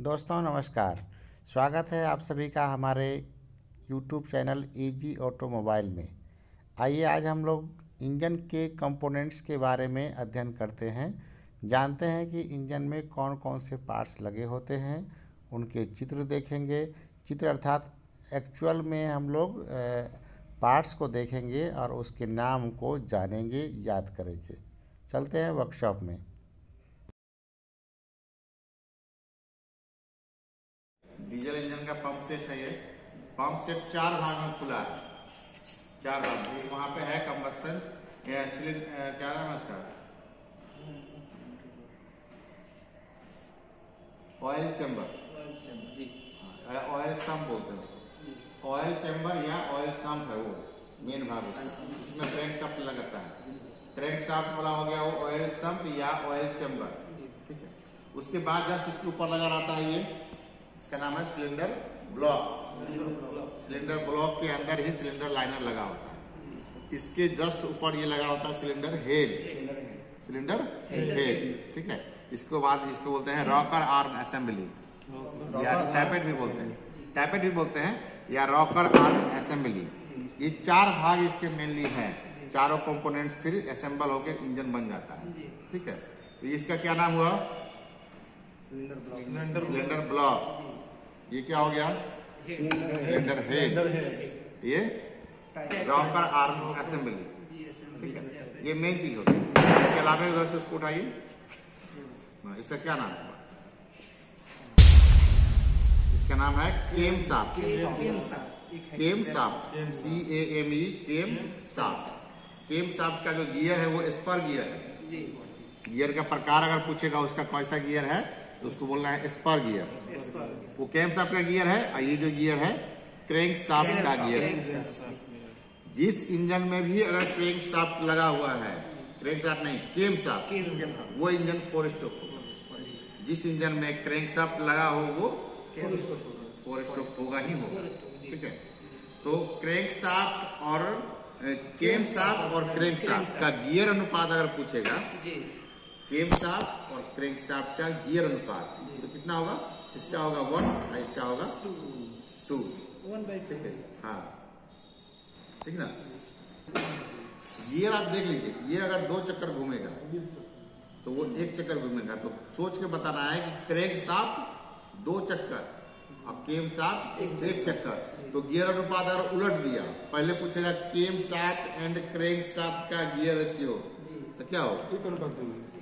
दोस्तों, नमस्कार। स्वागत है आप सभी का हमारे YouTube चैनल जी ऑटोमोबाइल में। आइए आज हम लोग इंजन के कंपोनेंट्स के बारे में अध्ययन करते हैं। जानते हैं कि इंजन में कौन कौन से पार्ट्स लगे होते हैं, उनके चित्र देखेंगे। चित्र अर्थात एक्चुअल में हम लोग पार्ट्स को देखेंगे और उसके नाम को जानेंगे, याद करेंगे। चलते हैं वर्कशॉप में। डीजल इंजन का पंप सेट है ये। पंप सेट चार भाग में खुला है। चार भाग। एक वहाँ पे है कंबस्टन क्या नाम है उसका? ऑयल चैम्बर ऑयल सम्प बोलते हैं उसको। ऑयल चैम्बर या ऑयल सम्प है वो मेन भाग उसका। इसमें क्रैंक शाफ्ट लगता है। क्रैंक शाफ्ट वाला हो गया वो ऑयल सम्प या ऑयल चैम्बर ठीक है। उसके बाद जस्ट उसके ऊपर लगा रहता है ये। इसका नाम है सिलेंडर ब्लॉक। सिलेंडर ब्लॉक के अंदर ही सिलेंडर लाइनर लगा होता है। इसके जस्ट ऊपर ये लगा होता है सिलेंडर हेड। सिलेंडर हेड, ठीक है? इसको बाद इसको बोलते हैं रॉकर आर्म असेंबली। या टैपेट भी बोलते हैं। टैपेट भी बोलते हैं, या रॉकर आर्म असेंबली। ये चार भाग इसके मेनली है। चारों कंपोनेंट्स फिर असेंबल होकर इंजन बन जाता है। ठीक है? तो इसका क्या नाम हुआ? Cylinder block. ये क्या हो गया? सिलेंडर हेड ये? Rocker arm assembly. ठीक है। ये मेन चीज़ होती है। इसके अलावा उधर से उसको उठाइए। हाँ, इसका क्या नाम है? इसका नाम है केम साफ़ केम साफ़ सी ए एम ई केम साफ़ केम साफ़ का जो गियर है वो स्पर गियर है। गियर का प्रकार अगर पूछेगा उसका कैसा गियर है? तो उसको बोलना है स्पर गियर वो कैम साफ्ट का गियर है और ये जो गियर है क्रैंक साफ्ट का गियर है जिस इंजन में भी अगर क्रैंक साफ्ट लगा हुआ है क्रैंक साफ्ट नहीं केम साफ्ट वो इंजन फोर होगा। जिस इंजन में क्रैंक साफ्ट लगा हो वो फोर स्टोक होगा। ही होगा। ठीक है? तो क्रैंक साफ्ट और केम साफ्ट और क्रैंक साफ्ट का गियर अनुपात अगर पूछेगा केम साफ़ और क्रैंक साफ्ट का गियर अनुपात। तो कितना होगा? इसका होगा वन और इसका होगा टू वन ठीक है? हाँ। ठीक ना? गियर आप देख लीजिए। ये अगर दो चक्कर घूमेगा तो वो एक चक्कर घूमेगा। तो सोच के बताना है कि क्रैंक साफ्ट दो चक्कर और केम साफ्ट एक चक्कर। तो गियर अनुपात अगर उलट दिया पहले पूछेगा केम साफ्ट एंड क्रैंक साफ़ का गियर रेशियो तो क्या होगा?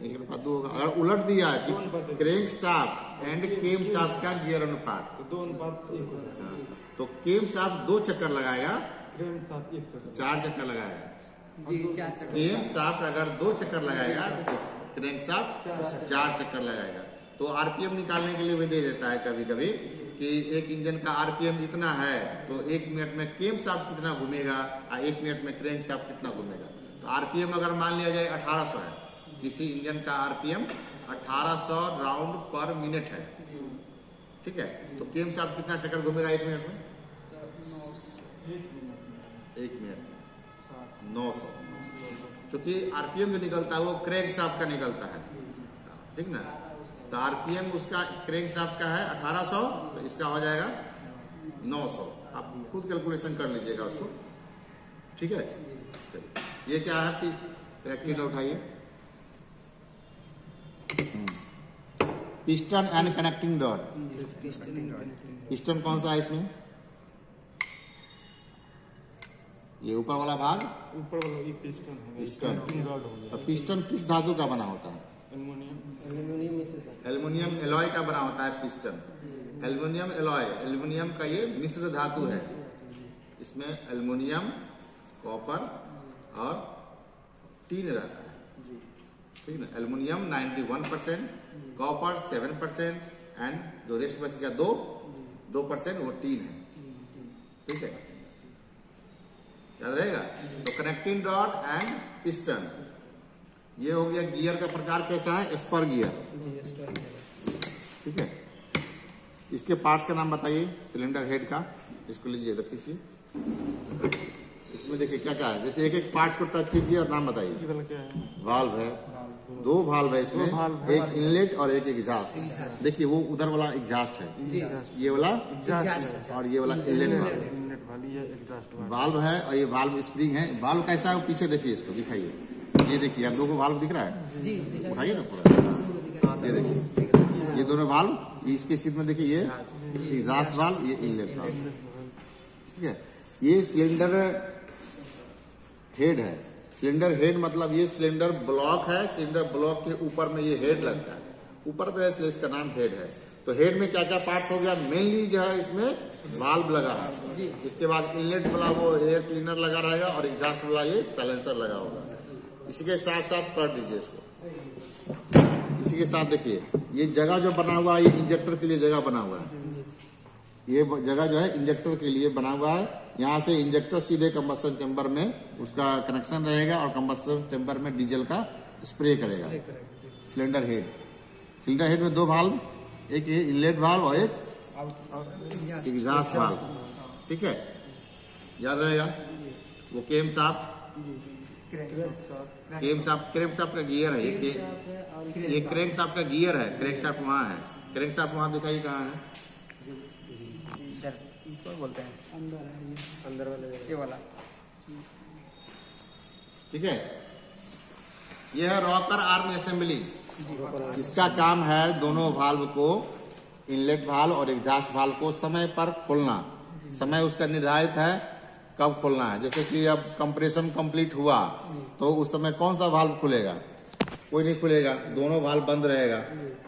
एक अनुपात दो होगा अगर उलट दिया कि crank shaft and cam shaft का गियर अनुपात। तो दो अनुपात हो जाएगा हाँ, तो केम साफ्ट दो चक्कर लगाएगा क्रैंक साथ एक चार चक्कर लगाएगा जी चार चक्कर केम साफ्ट अगर दो चक्कर लगाएगा तो क्रैंक साफ्ट चार चक्कर लगाएगा। तो आरपीएम निकालने के लिए भी दे देता है कभी कभी कि एक इंजन का आरपीएम इतना है तो एक मिनट में केम साफ्ट कितना घूमेगा और एक मिनट में क्रैंक साफ्ट कितना घूमेगा। तो आरपीएम अगर मान लिया जाए 1800 है किसी इंजन का आरपीएम 1800 राउंड पर मिनट है। ठीक है? तो केम साफ्ट कितना चक्कर घूमेगा एक मिनट में? एक मिनट। नौ सौ। क्योंकि आरपीएम जो निकलता है वो क्रैंक साफ्ट का निकलता है। ठीक ना? तो आरपीएम उसका क्रैंक साफ्ट का है 1800 तो इसका हो जाएगा 900 आप खुद कैलकुलेशन कर लीजिएगा उसको। ठीक है? चलिए। ये क्या है? प्रैक्टिस उठाइए piston and connecting rod piston कौन सा है इसमें? ये ऊपर वाला भाग? ऊपर वाला ये पिस्टन है। पिस्टन रॉड हो गया। पिस्टन किस धातु का बना होता है? एल्युमिनियम एल्युमिनियम एलॉय का बना होता है पिस्टन एल्युमिनियम एलॉय एल्युमिनियम का ये मिश्र धातु है। इसमें एल्युमिनियम कॉपर और टीन रहता है। ठीक ना aluminium 91 percent copper 7 percent and जो रेस्ट बच गया दो दो परसेंट वो टीन है। ठीक है? याद रहेगा? तो कनेक्टिंग रॉड एंड पिस्टन ये हो गया गियर का प्रकार कैसा है? स्पर गियर ठीक है? इसके पार्ट्स का नाम बताइए सिलेंडर हेड का। इसको लीजिए देखिए इसमें देखिए क्या क्या है। जैसे एक एक पार्ट्स को टच कीजिए और नाम बताइए। वाल्व है। दो भाल्व है इसमें एक इनलेट और एक एग्जास्ट देखिए वो उधर वाला एग्जास्ट है। ये वाला और ये वाला इनलेट वाल्व वाली है। वाल्व है और ये वाल्व स्प्रिंग है। वाल्व कैसा है? पीछे देखिए इसको दिखाइए। ये देखिए आप लोगों को वाल्व दिख रहा है? उठाइए ना पूरा। ये देखिए। ये दोनों वाल्व इसके स्थिति में देखिए ये एग्जास्ट वाल्व ये इनलेट वाल्व ठीक है? ये सिलेंडर हेड है। सिलेंडर हेड मतलब ये सिलेंडर ब्लॉक है सिलेंडर ब्लॉक के ऊपर में ये हेड लगता है। ऊपर पे इसलिए इसका नाम हेड है। तो हेड में क्या क्या पार्ट्स हो गया? मेनली जो है इसमें वाल्व लगा है। इसके बाद इनलेट वाला वो एयर क्लीनर लगा रहेगा और एग्जॉस्ट वाला ये साइलेंसर लगा होगा। इसी के साथ साथ पढ़ दीजिए इसको। इसी के साथ देखिए ये जगह जो बना हुआ है ये इंजेक्टर के लिए जगह बना हुआ है। ये जगह जो है इंजेक्टर के लिए बना हुआ है। यहाँ से इंजेक्टर सीधे कंबस्टर चैम्बर में उसका कनेक्शन रहेगा और कंबस्टर चैम्बर में डीजल का स्प्रे करेगा। सिलेंडर हेड सिलेंडर हेड में दो भाल्व एक इनलेट भाल्व और एक एग्जॉस्ट भाल्व ठीक है? याद रहेगा? वो केम साफ़ केम साफ़ क्रेम साफ़ का गियर है ये के- ये क्रैंक साफ़ का गियर है। क्रैंक साफ़ वहाँ है। क्रैंक साफ़ वहाँ दिखाइए कहाँ है। इसको बोलते हैं। अंदर है ये। अंदर वाला ये वाला। ठीक है? यह है रॉकर आर्म असेंबली। इसका काम है दोनों भाल्व को इनलेट भाल्व और एग्जॉस्ट भाल्व को समय पर खोलना। समय उसका निर्धारित है कब खोलना है। जैसे कि अब कंप्रेशन कंप्लीट हुआ तो उस समय कौन सा भाल्व खुलेगा? कोई नहीं खुलेगा दोनों भाल्व बंद रहेगा।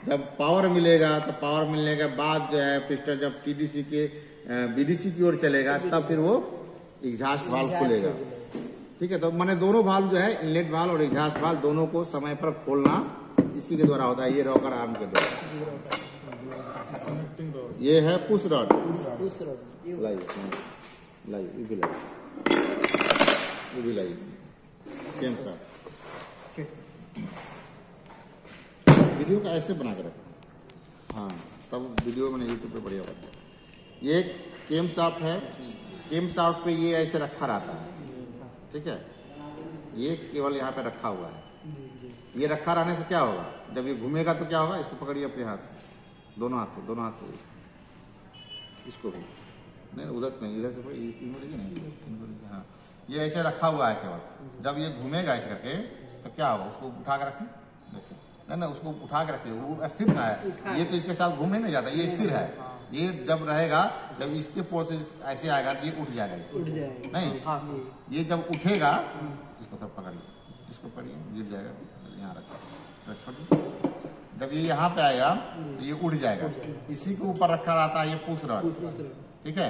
जब पावर मिलेगा तो पावर मिलने के बाद जो है पिस्टन जब टीडीसी के बीडीसी की ओर चलेगा तब फिर वो एग्जास्ट भाल्व खुलेगा। ठीक है तो मैंने दोनों भाल्व जो है इनलेट भाल्व और एग्जास्ट भाल्व दोनों को समय पर खोलना इसी के द्वारा होता है ये रॉकर आर्म के द्वारा। ये है पुश रॉड लाइए हाँ, लाइए ये भी लाइए। ये भी लाइए। केम साहब वीडियो को ऐसे बना कर रखो हाँ तब वीडियो मैंने यूट्यूब पे बढ़िया बनता है ये केम साफ्ट है केम साफ्ट पे ये ऐसे रखा रहता है। ठीक है? ये केवल यहाँ पे रखा हुआ है। ये रखा रहने से क्या होगा? जब ये घूमेगा तो क्या होगा? इसको पकड़िए अपने हाथ से। दोनों हाथ से, दोनों हाथ से इसको। भी। नहीं, उधर से नहीं, इधर से इनको देखिए नहीं हाँ। ये ऐसे रखा हुआ है केवल। जब ये घूमेगा ऐसे करके तो क्या होगा? उसको उठा कर रखें? देखिए। नहीं ना उसको उठा के रखिए। वो स्थिर ना है। ये तो इसके साथ घूमने नहीं जाता, ये स्थिर है। ये जब रहेगा जब इसके फोर्सेज ऐसे आएगा तो ये उठ जाएगा। उठ जाएगा। नहीं हाँ ये जब उठेगा इसको सब पकड़िए इसको पकड़िए गिर जाएगा। चलिए यहाँ रखिए रख छोड़िए। जब ये यहाँ पे आएगा तो ये उठ जाएगा। इसी के ऊपर रखा रहता है ये पुश रॉड ठीक है?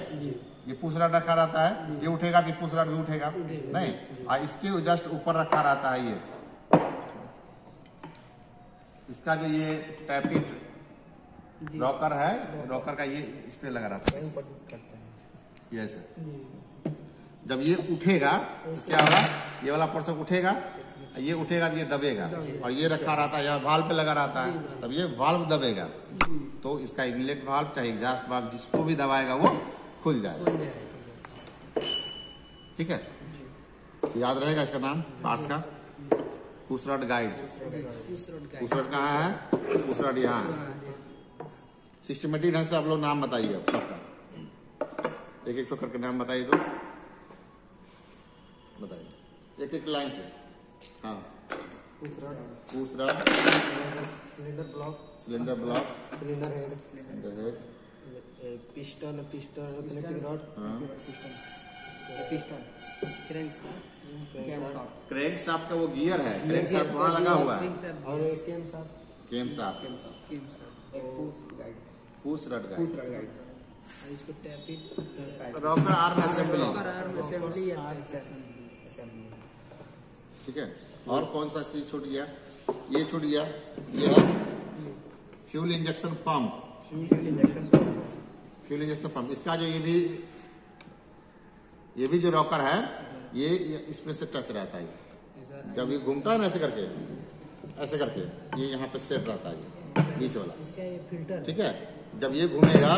ये पुश रॉड रखा रहता है। ये उठेगा तो पुश रॉड भी उठेगा? नहीं। और इसके जस्ट ऊपर रखा रहता है ये। इसका जो ये टैपिट रॉकर है रॉकर का ये इस पे लगा रहता है ये ऐसे जब ये उठेगा तो क्या होगा? ये वाला पोर्शन उठेगा ये उठेगा तो ये दबेगा। और ये रखा रहता है यहाँ वाल्व पे लगा रहता है तब ये वाल्व दबेगा। तो इसका इनलेट वाल्व चाहे एग्जास्ट वाल्व जिसको भी दबाएगा वो खुल जाएगा। ठीक है? याद रहेगा इसका नाम पार्ट्स का? पुसरट गाइड पुसरट कहाँ है? पुसरट यहाँ है सिस्टमेटिक ढंग से आप लोग नाम बताइए अब सबका। एक एक करके नाम बताइए तो। बताइए। एक एक लाइन से। हाँ। दूसरा cylinder block. Cylinder block. Cylinder head. Cylinder head. Piston piston connecting rod. हाँ। पिस्टन। क्रैंक्स। क्रैंक शाफ्ट का वो गियर है। क्रैंक शाफ्ट वहाँ लगा हुआ है। और एक केम साहब। Cam shaft push rod guide इसको tapping rocker arm assembly rocker arm assembly assembly ठीक है? और कौन सा चीज़ छूट गया ये छूट गया ये है। Fuel injection pump fuel injection pump इसका जो ये भी ये भी जो रॉकर है ये ये इसमें से टच रहता है। जब ये घूमता है ना ऐसे करके ऐसे करके ये यहाँ पे सेट रहता है ये बीच वाला। इसका ये फ़िल्टर ठीक है? जब ये घूमेगा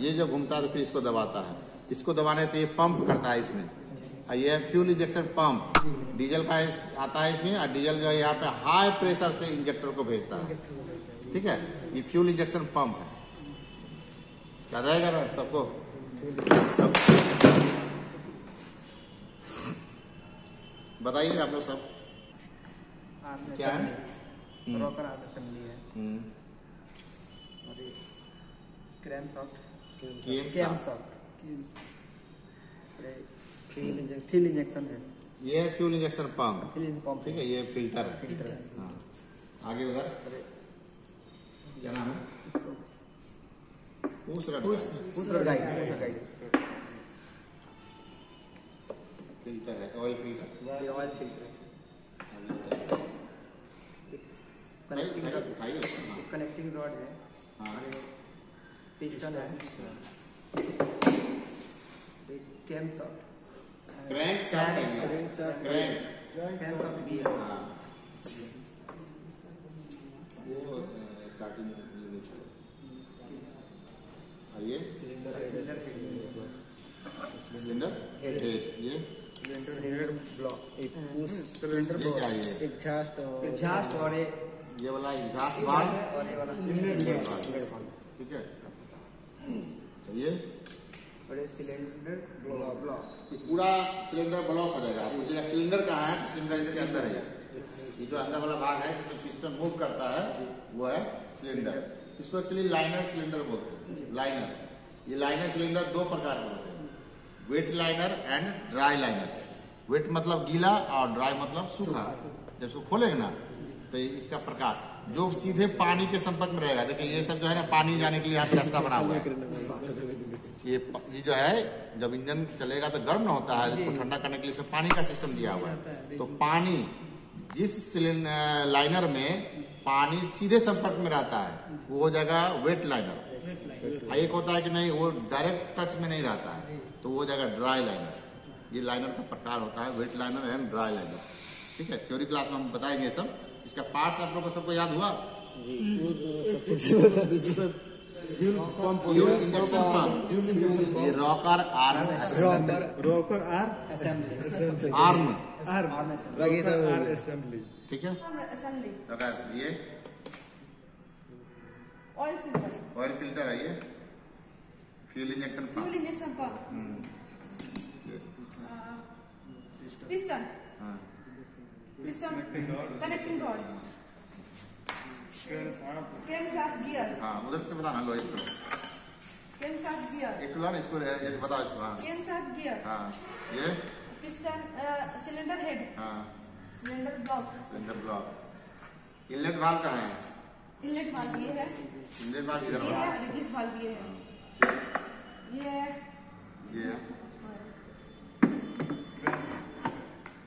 ये जब घूमता है तो फिर इसको दबाता है। इसको दबाने से ये पंप करता है इसमें। और ये फ्यूल इंजेक्शन पंप डीजल का इस, आता है इसमें और डीजल जो है यहाँ पे हाई प्रेशर से इंजेक्टर को भेजता है। ठीक है? ये फ्यूल इंजेक्शन पंप है। क्या रहेगा सबको? सब बताइए आप लोग सब। क्या है? हम्म। रॉकर आर्म है। हम्म, क्रैम सॉफ्ट साफ़। सॉफ्ट फ्यूल इंजेक्शन है ये फ्यूल इंजेक्शन पंप ठीक है ये फ़िल्टर है। फ़िल्टर है। हाँ आगे उधर। क्या नाम है? फ़िल्टर है ऑयल फ़िल्टर ये ऑयल फ़िल्टर कनेक्टिंग रॉड हाँ, कनेक्टिंग रॉड है। हाँ। पिस्टन है कैम सॉफ्ट क्रैंक शाफ्ट है ये। क्रैंक कैम सॉफ्ट गियर हाँ वो स्टार्टिंग और ये सिलेंडर सिलेंडर हेड ये सिलेंडर ब्लॉक एक सिलेंडर ये एग्जॉस्ट और एग्जॉस्ट और ये वाला एग्जॉस्ट वाल्व और ये वाला ठीक है? और ये सिलेंडर ब्लॉक ब्लॉक ये पूरा सिलेंडर ब्लॉक हो जाएगा आप पूछेगा सिलेंडर कहाँ है तो सिलेंडर इसके अंदर है ये जो अंदर वाला भाग है जिसमें पिस्टन मूव करता है वो है सिलेंडर इसको एक्चुअली लाइनर सिलेंडर बोलते हैं लाइनर ये लाइनर सिलेंडर दो प्रकार के होते हैं wet liner and dry liner wet मतलब गीला और ड्राई मतलब सूखा जब इसको खोलेंगे ना तो इसका प्रकार जो सीधे पानी के संपर्क में रहेगा। देखिए, ये सब जो है ना, पानी जाने के लिए यहाँ पे रास्ता बना हुआ है। ये ये जो है, जब इंजन चलेगा तो गर्म ना होता है इसको ठंडा करने के लिए इसमें पानी का सिस्टम दिया हुआ है। तो पानी जिस लाइनर में पानी सीधे संपर्क में रहता है, वो हो जाएगा वेट लाइनर एक होता है कि नहीं, वो डायरेक्ट टच में नहीं रहता है तो वो हो जाएगा ड्राई लाइनर ये लाइनर का प्रकार होता है wet liner and dry liner ठीक है? थ्योरी क्लास में हम बताएँगे सब। इसका पार्ट्स आप लोग को सबको याद हुआ? फ्यूल इंजेक्शन पंप ये rocker arm rocker arm assembly arm arm assembly arm assembly ठीक है? ये। ऑयल फ़िल्टर ऑयल फ़िल्टर है ये. Fuel injection fuel injection pump piston हाँ. पिस्टन कनेक्टिंग रॉड कैम साथ गियर हाँ उधर से बताना लो इसको कैम साथ गियर एक तो इसको ये बताओ इसको हाँ। कैम साथ गियर हाँ ये? पिस्टन सिलेंडर हेड हाँ। Cylinder block cylinder block inlet valve कहाँ है? इनलेट वाल्व ये है। इनलेट वाल्व इधर ये है एग्जिस्ट वाल्व ये है। ये ये है।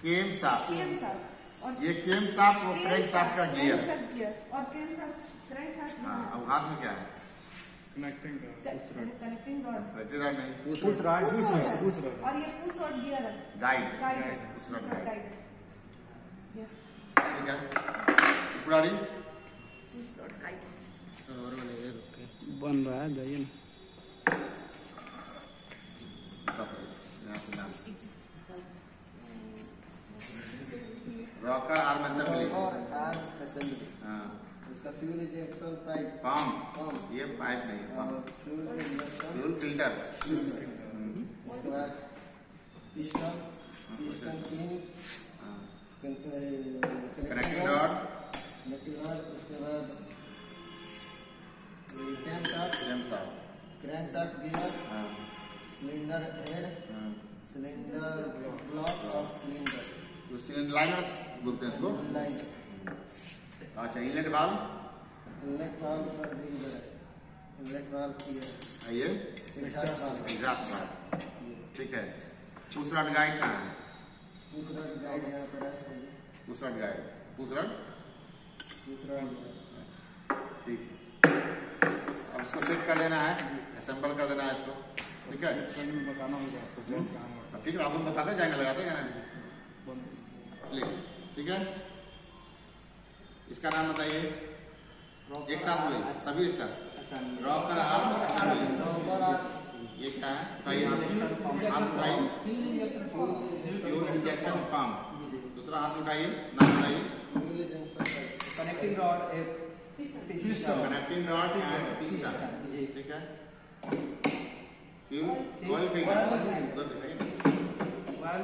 केम साफ़ कैम साथ और ये केम साफ़ वो क्रैंक साफ़ का गियर और कैम साथ हाँ अब हाथ में क्या है? कनेक्टिंग कनेक्टिंग रॉड रॉड नहीं। Push rod push rod push rod. और ये पुश रॉड गियर है। Guide guide push rod guide. Guide ठीक है। पुरानी? पुश रॉड गाइड बन रहा है जाइए ना। Rocker arm assembly rocker arm assembly हाँ। इसका fuel injection pipe pump pump ये पाइप नहीं है फ्यूल इंजेक्शन फ्यूल फ़िल्टर उसके बाद पिस्टन पिस्टन हाँ। कनेक्टिंग रॉड कनेक्टिंग रॉड उसके बाद क्रैंक शाफ्ट फ्रेम साफ़ क्रैंक शाफ्ट गियर हाँ। सिलेंडर हेड हाँ। सिलेंडर ब्लॉक और सिलेंडर तो लाइनर्स बोलते हैं इसको। अच्छा इनलेट वाल्व इलेक्ट वाल्व सर है। की है। ये एग्जॉस्ट वाल्व ठीक है। दूसरा गाइड कहाँ है? दूसरा गाइड यहाँ पर है सर दूसरा गाइड दूसरा? दूसरा ठीक है। अब इसको सेट कर लेना है। असेंबल कर देना है इसको। ठीक है? होगा ठीक है आप लोग बताते जाएँगे लगाते हैं। ना लिख ठीक है इसका नाम बताइए एक साथ बोले सभी एक साथ रॉकर आर्म असेंबली ये क्या है हाथ उठाइए फ्यूल इंजेक्शन पंप दूसरा हाथ उठाइए नाम बताइए. Connecting rod piston connecting rod and piston ठीक है फ्यूल ऑयल फ़िल्टर दिखाइए While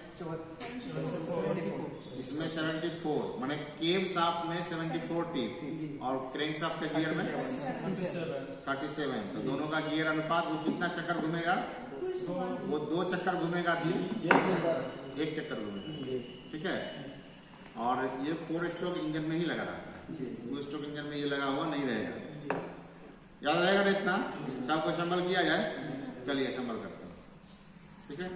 इसमें 74 माने केम शाफ्ट में 74 टीथ और क्रैंक शाफ्ट के गियर में 37 तो दोनों का गियर अनुपात वो कितना चक्कर घूमेगा? वो दो चक्कर घूमेगा एक एक चक्कर घूमेगा। ठीक है? और ये फोर स्ट्रोक इंजन में ही लगा रहता है। टू स्ट्रोक इंजन में ये लगा हुआ नहीं रहेगा। याद रहेगा ना इतना? सबको संभल किया जाए? चलिए, संभल करते हैं। ठीक है?